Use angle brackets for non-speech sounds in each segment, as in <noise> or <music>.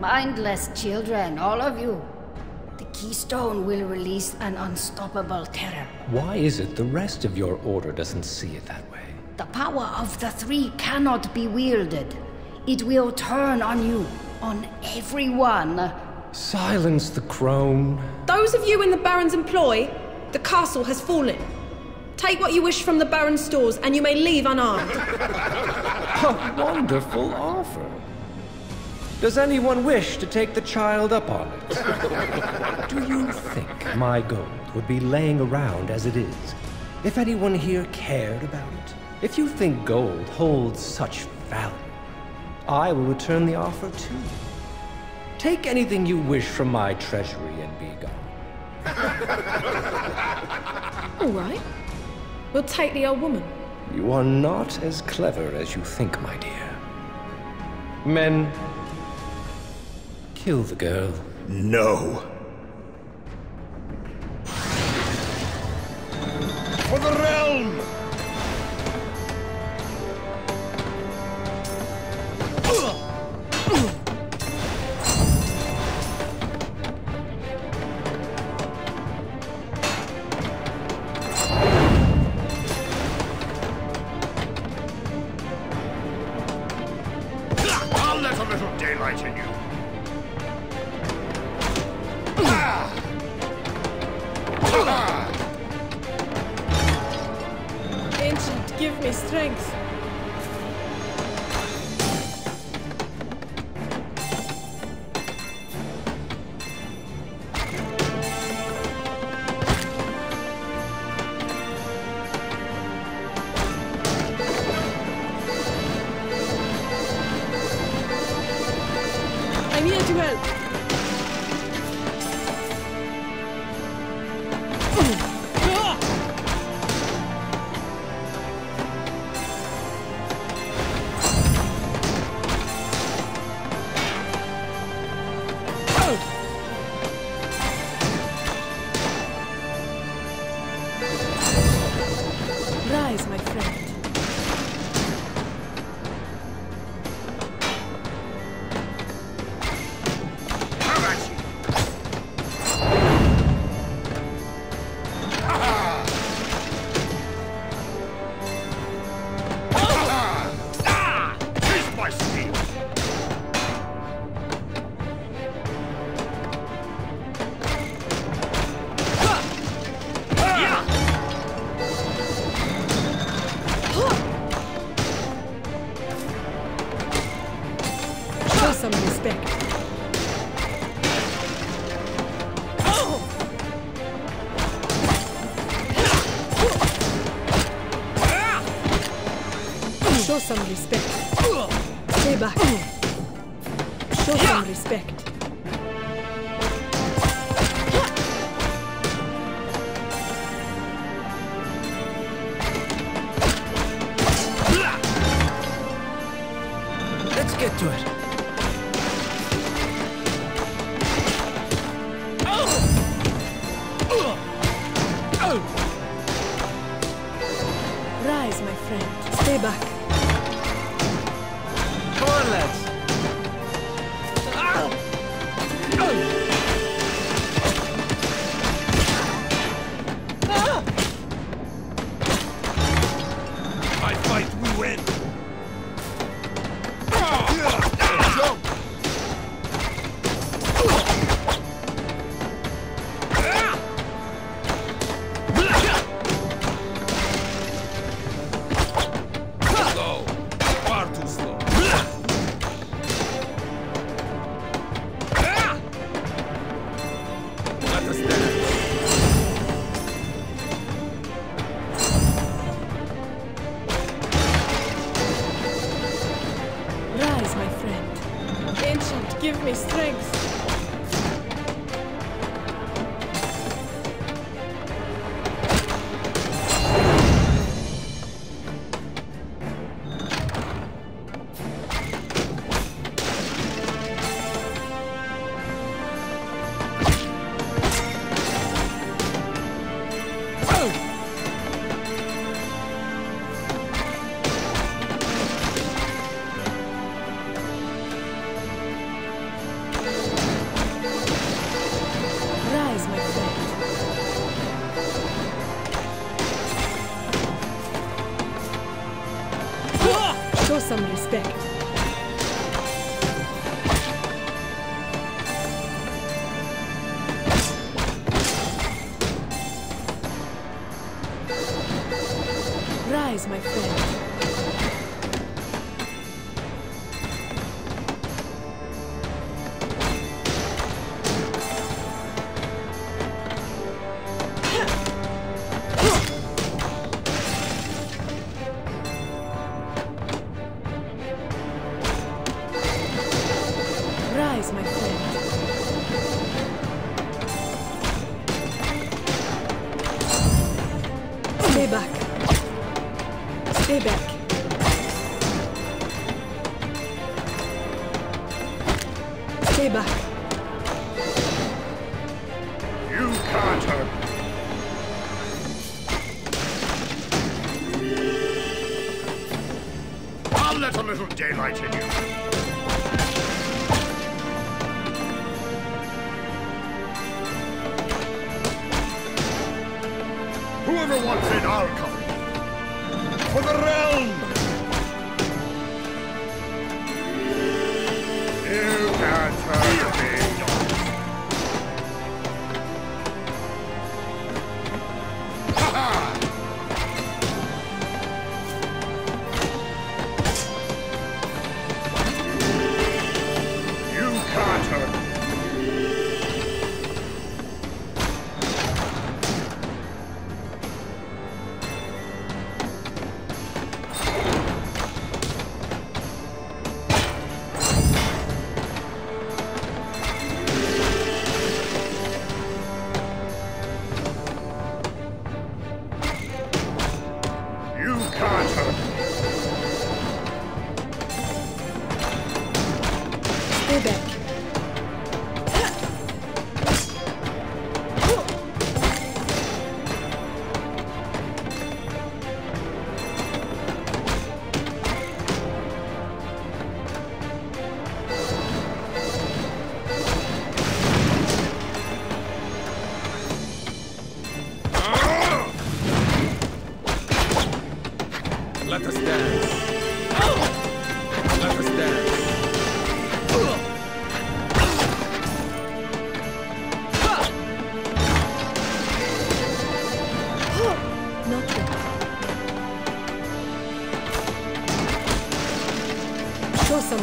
Mindless children, all of you. The Keystone will release an unstoppable terror. Why is it the rest of your order doesn't see it that way? The power of the three cannot be wielded. It will turn on you, on everyone. Silence the crone. Those of you in the Baron's employ, the castle has fallen. Take what you wish from the Baron's stores, and you may leave unarmed. <laughs> A wonderful offer. Does anyone wish to take the child up on it? <laughs> Do you think my gold would be laying around as it is if anyone here cared about it? If you think gold holds such value, I will return the offer to you. Take anything you wish from my treasury and be gone. <laughs> All right. We'll take the old woman. You are not as clever as you think, my dear. Men, kill the girl. No. Some respect. Show some respect. Stay back. Show some respect. Rise, my friend. fighting you. Whoever wants it, I'll come. For the realm! You can't hurt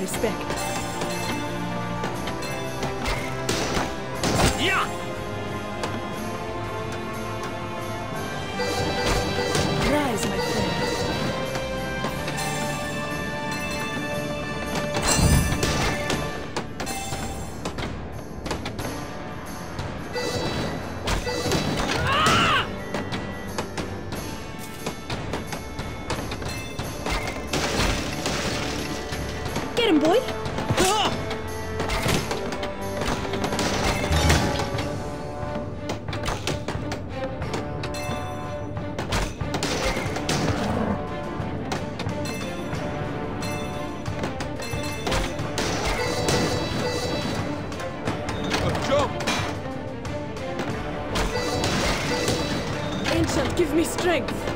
respect. strength.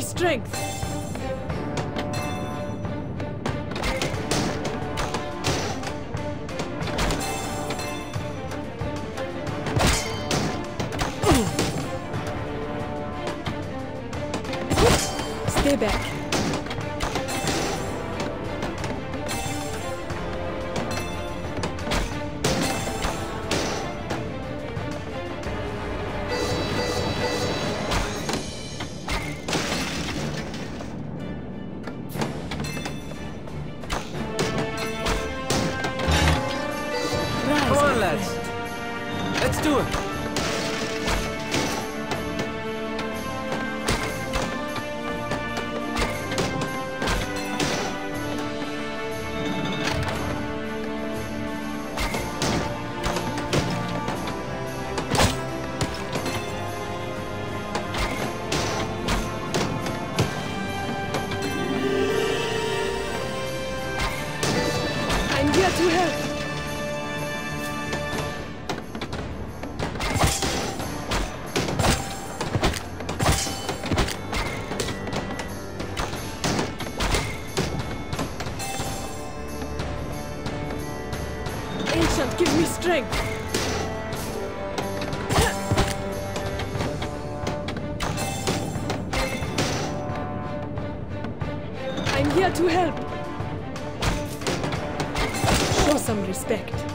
strength. lads. Let's do it. give me strength. I'm here to help. Show some respect.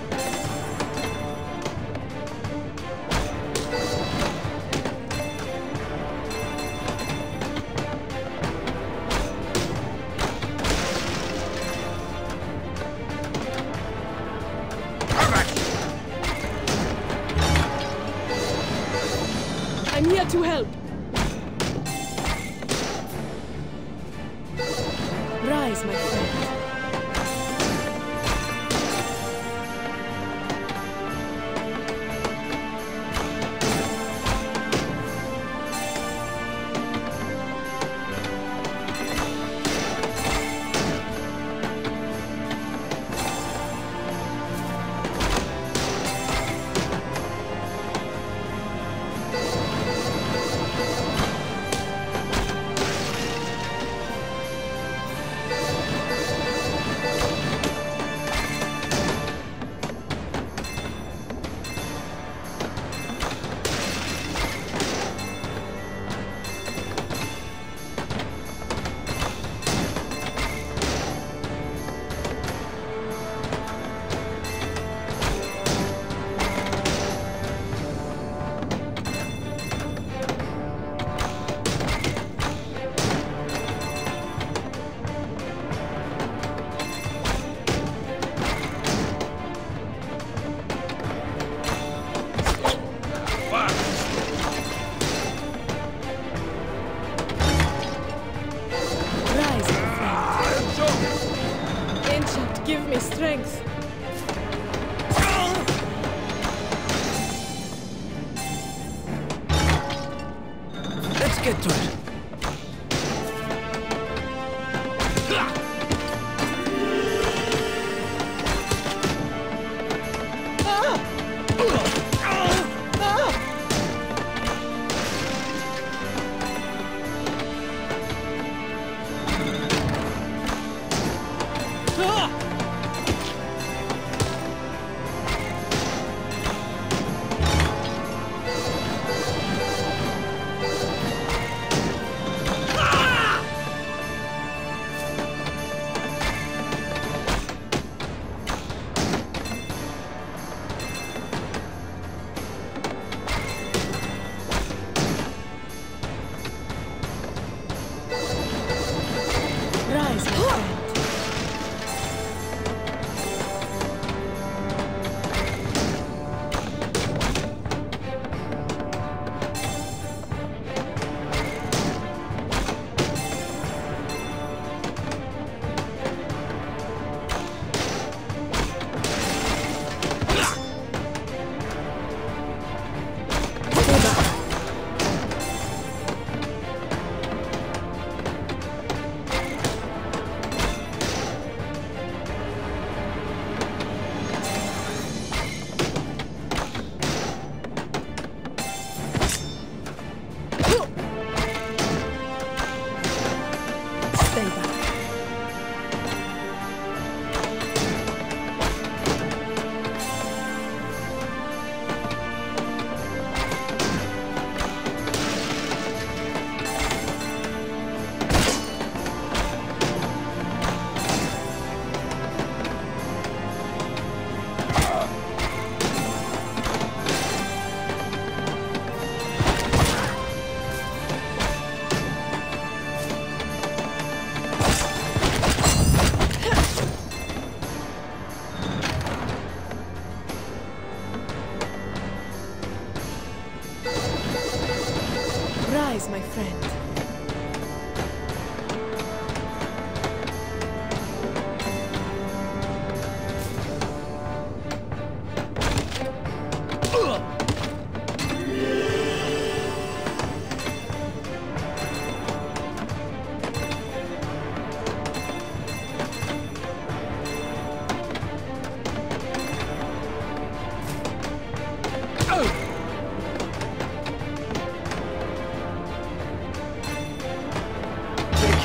Rise,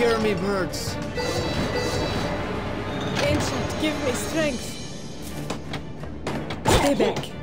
Of me, birds. Ancient, give me strength. Stay back.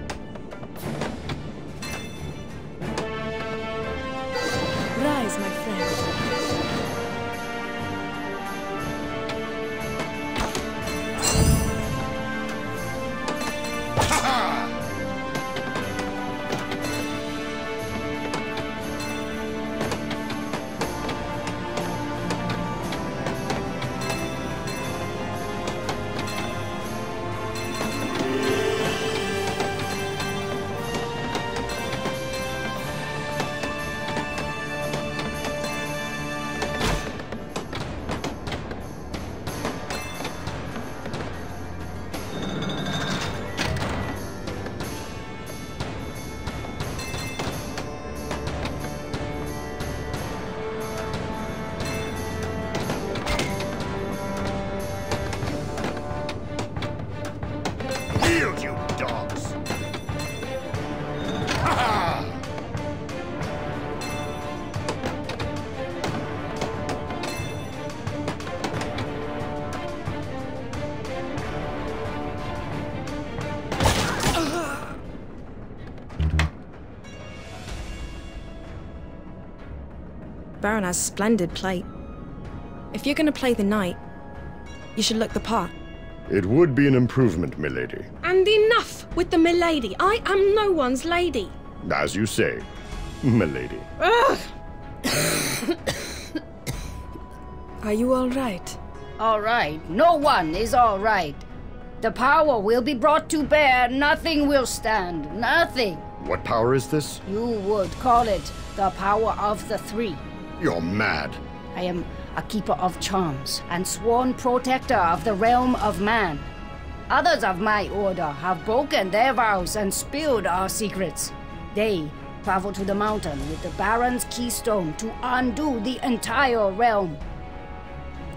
Baron has splendid plate. If you're gonna play the knight, you should look the part. It would be an improvement, milady. And enough with the milady. I am no one's lady. As you say, milady. Are you all right? All right, no one is all right. The power will be brought to bear. Nothing will stand. Nothing. What power is this? You would call it the power of the three. You're mad. I am a keeper of charms and sworn protector of the realm of man. Others of my order have broken their vows and spilled our secrets. They travel to the mountain with the Baron's keystone to undo the entire realm.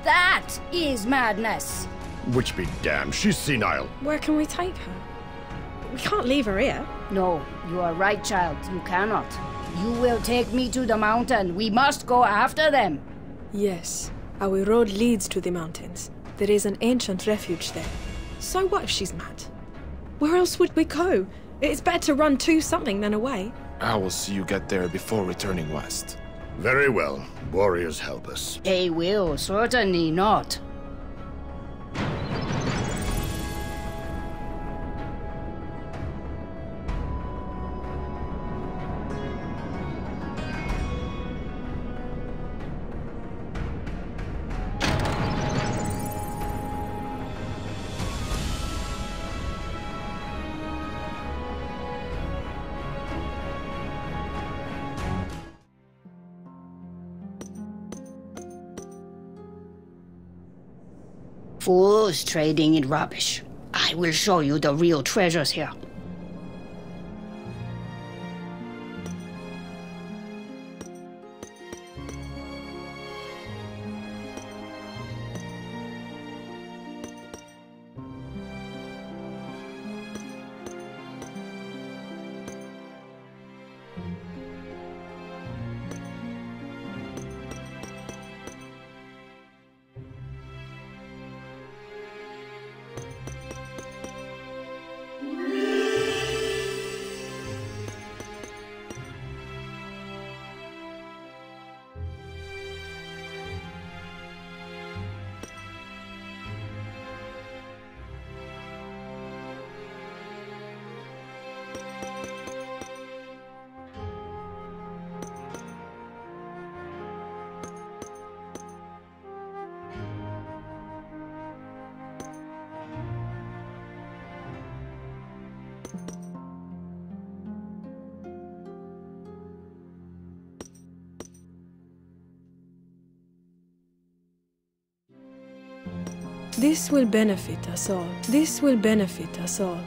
That is madness. Witch be damned, she's senile. Where can we take her? We can't leave her here. No, you are right, child. You cannot. You will take me to the mountain. We must go after them. Yes, our road leads to the mountains. There is an ancient refuge there. So what if she's mad? Where else would we go? It's better to run to something than away. I will see you get there before returning west. Very well. Warriors help us. They will certainly not. Fools trading in rubbish. I will show you the real treasures here. This will benefit us all. This will benefit us all.